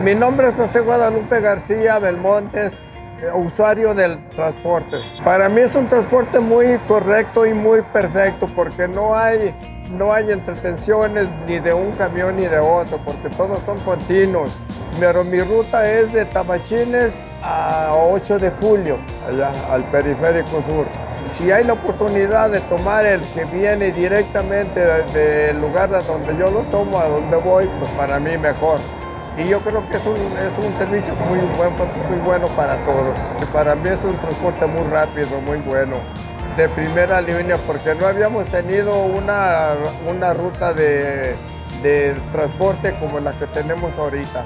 Mi nombre es José Guadalupe García Belmontes, eh, usuario del transporte. Para mí es un transporte muy correcto y muy perfecto porque no hay, no hay entretenciones ni de un camión ni de otro porque todos son continuos. Pero mi ruta es de Tabachines a 8 de julio, allá al periférico sur. Si hay la oportunidad de tomar el que viene directamente del lugar de donde yo lo tomo a donde voy, pues para mí mejor. Y yo creo que es un, es un servicio muy, buen, muy bueno para todos. Para mí es un transporte muy rápido, muy bueno, de primera línea, porque no habíamos tenido una, una ruta de, de transporte como la que tenemos ahorita.